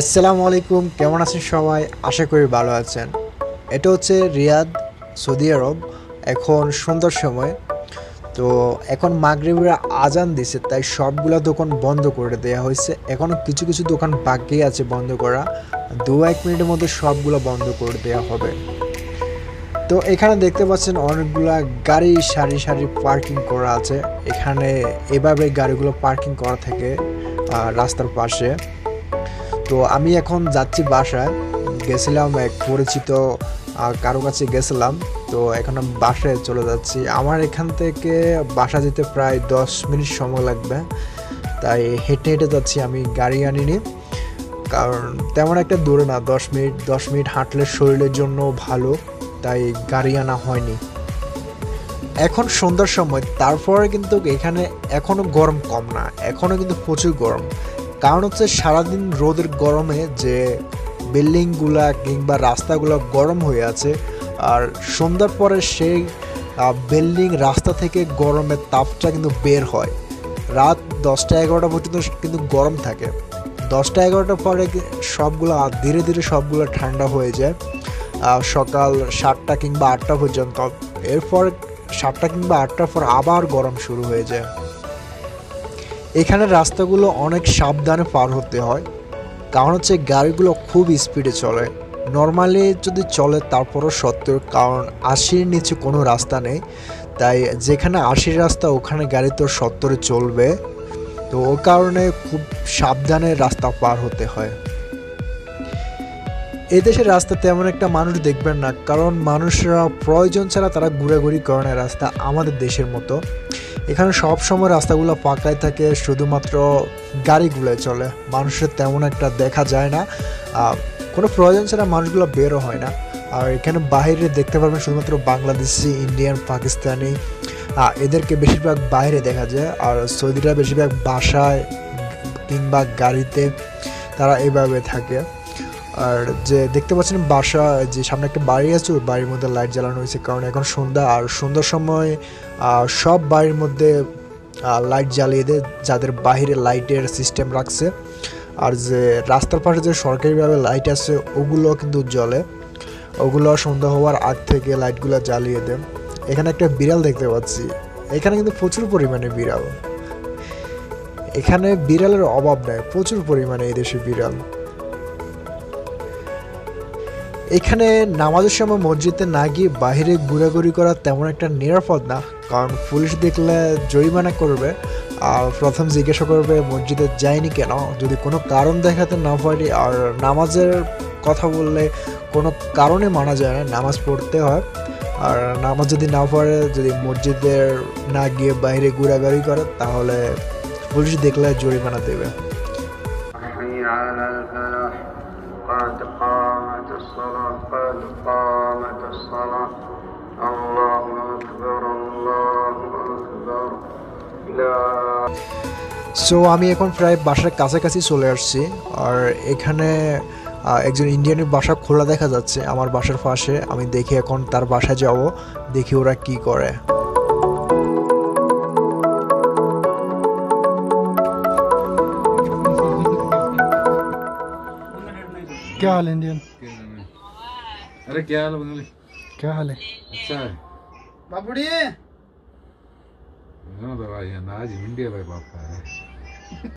আসসালামু আলাইকুম, কেমন আছেন সবাই? আশা করি ভালো আছেন। এটা হচ্ছে রিয়াদ, সৌদি আরব। এখন সুন্দর সময়। তো এখন মাগরিবের আজান দিছে, তাই সবগুলো দোকান বন্ধ করে দেওয়া হয়েছে। এখনও কিছু কিছু দোকান বাকি আছে বন্ধ করা। দু এক মিনিটের মধ্যে সবগুলো বন্ধ করে দেওয়া হবে। তো এখানে দেখতে পাচ্ছেন অনেকগুলা গাড়ি সারি সারি পার্কিং করা আছে। এখানে এভাবে গাড়িগুলো পার্কিং করা থাকে রাস্তার পাশে। তো আমি এখন যাচ্ছি বাসায়। গেছিলাম এক পরিচিত কারও কাছে গেছিলাম। তো এখন আমি বাসায় চলে যাচ্ছি। আমার এখান থেকে বাসা যেতে প্রায় দশ মিনিট সময় লাগবে। তাই হেঁটে হেঁটে যাচ্ছি আমি গাড়ি আনিনি। কারণ তেমন একটা দূরে না, দশ মিনিট দশ মিনিট হাঁটলে শরীরের জন্য ভালো। তাই গাড়ি আনা হয়নি। এখন সন্ধ্যার সময়, তারপরে কিন্তু এখানে এখনও গরম কম না। এখনও কিন্তু প্রচুর গরম। কারণ হচ্ছে সারাদিন রোদের গরমে যে বিল্ডিংগুলা কিংবা রাস্তাগুলো গরম হয়ে আছে, আর সন্ধ্যার পরে সেই বিল্ডিং রাস্তা থেকে গরমের তাপটা কিন্তু বের হয়। রাত দশটা এগারোটা পর্যন্ত কিন্তু গরম থাকে। দশটা এগারোটার পরে সবগুলো ধীরে ধীরে সবগুলো ঠান্ডা হয়ে যায়। সকাল সাতটা কিংবা আটটা পর্যন্ত। এরপর সাতটা কিংবা আটটার পর আবার গরম শুরু হয়ে যায়। এখানে রাস্তাগুলো অনেক সাবধানে পার হতে হয়। কারণ হচ্ছে গাড়িগুলো খুব স্পিডে চলে। নর্মালি যদি চলে তারপরও সত্ত্বেও, কারণ আশির নিচে কোনো রাস্তা নেই। তাই যেখানে আশির রাস্তা, ওখানে গাড়ি তো সত্তরে চলবে। তো ও কারণে খুব সাবধানে রাস্তা পার হতে হয়। এই দেশের রাস্তা তেমন একটা মানুষ দেখবেন না। কারণ মানুষরা প্রয়োজন ছাড়া তারা ঘোরাঘুরি করে না রাস্তা আমাদের দেশের মতো। এখানে সব সময় রাস্তাগুলো পাকায় থাকে, শুধুমাত্র গাড়িগুলোয় চলে। মানুষের তেমন একটা দেখা যায় না। কোনো প্রয়োজন ছাড়া মানুষগুলো বেরও হয় না। আর এখানে বাইরে দেখতে পারবেন শুধুমাত্র বাংলাদেশি, ইন্ডিয়ান, পাকিস্তানি। এদেরকে বেশিরভাগ বাইরে দেখা যায়। আর সৌদিরা বেশিরভাগ বাসায় কিংবা গাড়িতে তারা এভাবে থাকে। আর যে দেখতে পাচ্ছেন বাসা, যে সামনে একটা বাড়ি আছে, ওই বাড়ির মধ্যে লাইট জ্বালানো হয়েছে। কারণ এখন সন্ধ্যা, আর সন্ধ্যার সময় সব বাড়ির মধ্যে লাইট জ্বালিয়ে দেয়, যাদের বাহিরে লাইটের সিস্টেম রাখছে। আর যে রাস্তার পাশে যে সরকারিভাবে লাইট আছে, ওগুলো কিন্তু জ্বলে। ওগুলো সন্ধ্যা হওয়ার আগ থেকে লাইটগুলো জ্বালিয়ে দেয়। এখানে একটা বিড়াল দেখতে পাচ্ছি। এখানে কিন্তু প্রচুর পরিমাণে বিড়াল। এখানে বিড়ালের অভাব নেই, প্রচুর পরিমাণে এই দেশে বিড়াল। এখানে নামাজের সময় মসজিদে না গিয়ে বাইরে ঘোরাঘুরি করা তেমন একটা নিরাপদ না, কারণ পুলিশ দেখলে জরিমানা করবে আর প্রথম জিজ্ঞাসা করবে, মসজিদে যায়নি কেন? যদি কোনো কারণ দেখাতে না পারি, আর নামাজের কথা বললে কোনো কারণে মানা যায় না, নামাজ পড়তে হয়। আর নামাজ যদি না পড়ে, যদি মসজিদের না গিয়ে বাইরে ঘোরাঘুরি করে, তাহলে পুলিশ দেখলে জরিমানা দেবে। حي على الفلاح قد قامت الصلاة قد قامت الصلاة الله أكبر الله أكبر لا সো আমি এখন প্রায় বাসার কাছাকাছি চলে আসছি আর এখানে আহ, একজন ইন্ডিয়ানের বাসা খোলা দেখা যাচ্ছে আমার বাসার পাশে আমি দেখি এখন তার বাসায় যাব দেখি ওরা কি করে क्या हाल है इंडियन अरे क्या हाल है क्या हाल है? अच्छा है। बाबूड़ी। हाँ भाई आज इंडिया भाई बाप का। है